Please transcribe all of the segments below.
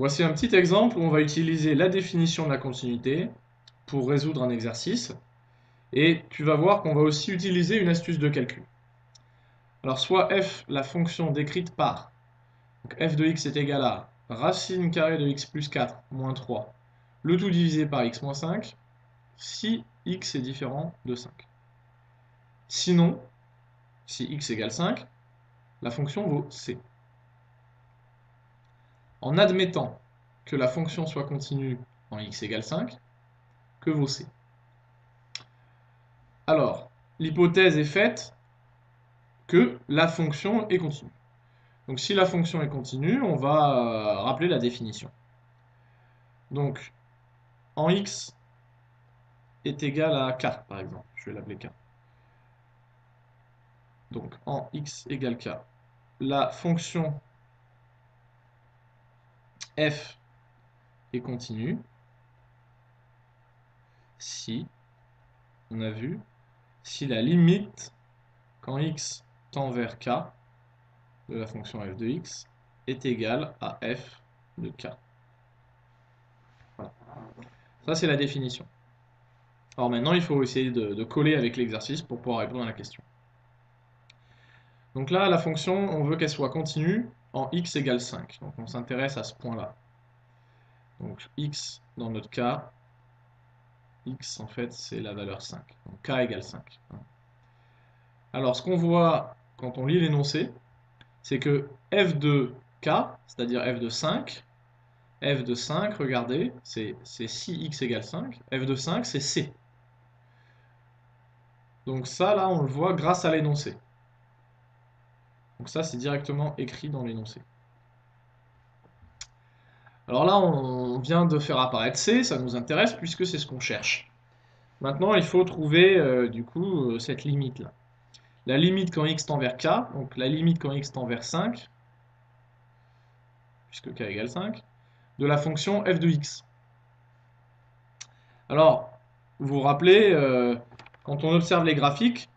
Voici un petit exemple où on va utiliser la définition de la continuité pour résoudre un exercice. Et tu vas voir qu'on va aussi utiliser une astuce de calcul. Alors soit f, la fonction décrite par, f de x est égal à racine carrée de x plus 4 moins 3, le tout divisé par x moins 5, si x est différent de 5. Sinon, si x égale 5, la fonction vaut c. En admettant que la fonction soit continue en x égale 5, que vaut c Alors, l'hypothèse est faite que la fonction est continue. Donc si la fonction est continue, on va euh, rappeler la définition. Donc, en x est égal à k, par exemple. Je vais l'appeler k. Donc, en x égale k, la fonction f est continue si, on a vu, si la limite quand x tend vers k de la fonction f de x est égale à f de k. Ça, c'est la définition. Alors maintenant, il faut essayer de, coller avec l'exercice pour pouvoir répondre à la question. Donc là, la fonction, on veut qu'elle soit continue en x égale 5. Donc on s'intéresse à ce point-là. Donc x, dans notre cas, x en fait, c'est la valeur 5. Donc k égale 5. Alors ce qu'on voit quand on lit l'énoncé, c'est que f de k, c'est-à-dire f de 5, f de 5, regardez, c'est si x égale 5, f de 5 c'est c. Donc ça, là, on le voit grâce à l'énoncé. Donc ça, c'est directement écrit dans l'énoncé. Alors là, on vient de faire apparaître C, ça nous intéresse puisque c'est ce qu'on cherche. Maintenant, il faut trouver euh, du coup euh, cette limite-là la limite quand x tend vers k, donc la limite quand x tend vers 5, puisque k égale 5, de la fonction f de x. Alors, vous vous rappelez, euh, quand on observe les graphiques,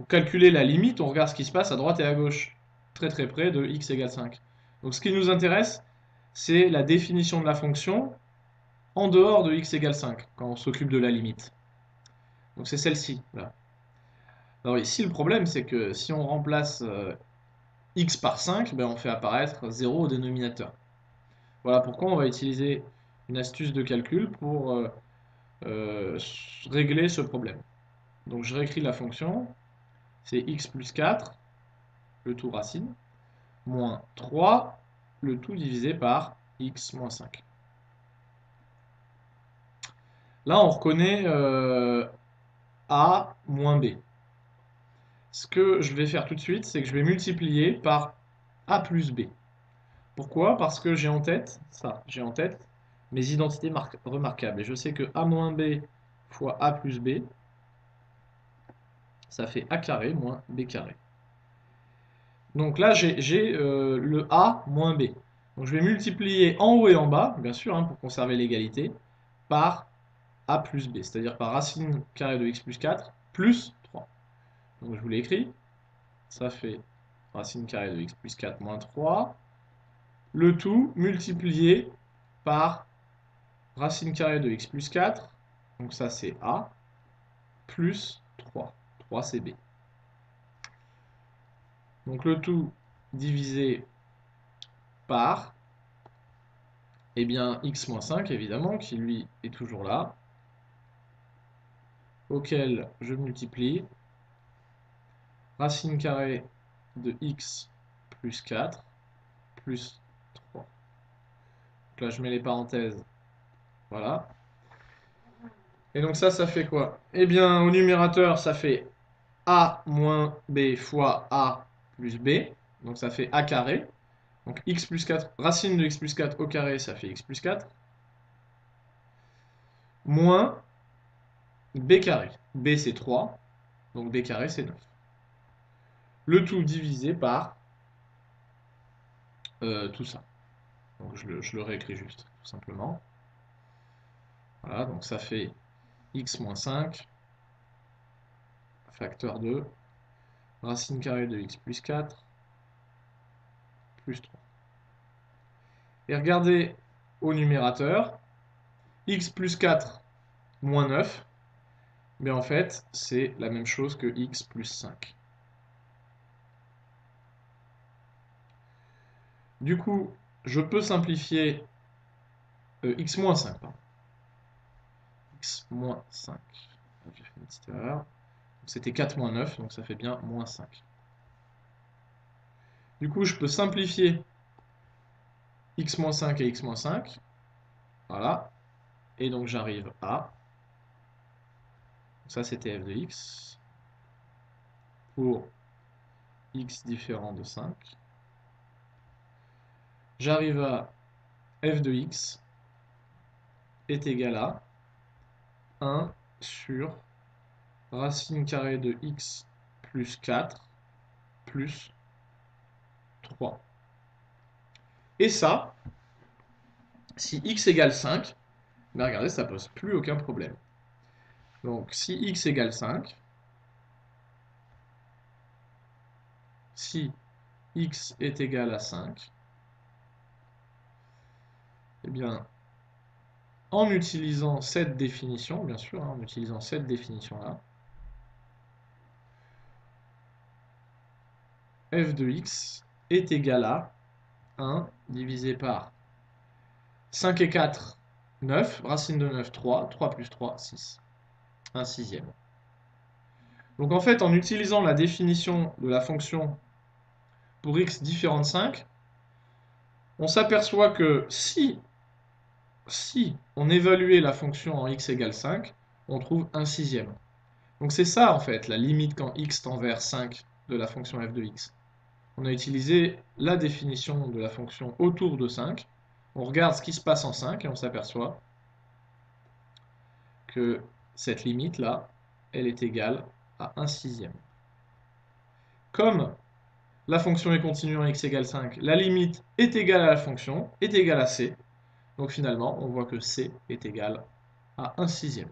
pour calculer la limite, on regarde ce qui se passe à droite et à gauche, très très près de x égale 5. Donc ce qui nous intéresse, c'est la définition de la fonction en dehors de x égale 5, quand on s'occupe de la limite. Donc c'est celle-ci, là. Alors ici, le problème, c'est que si on remplace euh, x par 5, ben, on fait apparaître 0 au dénominateur. Voilà pourquoi on va utiliser une astuce de calcul pour euh, euh, régler ce problème. Donc je réécris la fonction, c'est x plus 4, le tout racine, moins 3, le tout divisé par x moins 5. Là, on reconnaît a moins b ce que je vais faire tout de suite, c'est que je vais multiplier par A plus B. Pourquoi? Parce que j'ai en tête, ça, j'ai en tête mes identités remarquables. Et je sais que A moins B fois A plus B, ça fait A carré moins B carré. Donc là, j'ai euh, le A moins B. Donc je vais multiplier en haut et en bas, bien sûr, hein, pour conserver l'égalité, par A plus B, c'est-à-dire par racine carrée de x plus 4 plus donc je vous l'ai écrit. Ça fait racine carrée de x plus 4 moins 3. Le tout multiplié par racine carrée de x plus 4. Donc ça c'est a plus 3. 3 c'est b. Donc le tout divisé par eh bien, x moins 5, évidemment, qui lui est toujours là, auquel je multiplie racine carrée de x plus 4 plus 3. Donc là, je mets les parenthèses. Voilà. Et donc ça, ça fait quoi? Eh bien, au numérateur, ça fait a moins b fois a plus b. Donc ça fait a carré. Donc x plus 4, racine de x plus 4 au carré, ça fait x plus 4. Moins b carré. b c'est 3, donc b carré c'est 9 le tout divisé par euh, tout ça. Donc je le, réécris juste, tout simplement. Voilà, donc ça fait x moins 5, facteur 2, racine carrée de x plus 4, plus 3. Et regardez au numérateur, x plus 4 moins 9, mais en fait, c'est la même chose que x plus 5. Du coup, je peux simplifier euh, x moins 5, pardon. x moins 5. J'ai fait une petite erreur. C'était 4 moins 9, donc ça fait bien moins 5. Du coup, je peux simplifier x moins 5 et x moins 5. Voilà. Et donc j'arrive à... Ça c'était f de x. Pour x différent de 5. J'arrive à f de x est égal à 1 sur racine carrée de x plus 4 plus 3. Et ça, si x égale 5, ben regardez, ça pose plus aucun problème. Donc si x égale 5, si x est égal à 5, eh bien, en utilisant cette définition, bien sûr, hein, en utilisant cette définition-là, f de x est égal à 1 divisé par 5 et 4, 9, racine de 9, 3, 3 plus 3, 6. 1 sixième. Donc en fait, en utilisant la définition de la fonction pour x différent de 5, on s'aperçoit que si, si on évaluait la fonction en x égale 5, on trouve 1 sixième. Donc c'est ça en fait la limite quand x tend vers 5 de la fonction f de x. On a utilisé la définition de la fonction autour de 5. On regarde ce qui se passe en 5 et on s'aperçoit que cette limite-là, elle est égale à 1 sixième. Comme la fonction est continue en x égale 5, la limite est égale à la fonction, est égale à c. Donc finalement, on voit que c est égal à 1 sixième.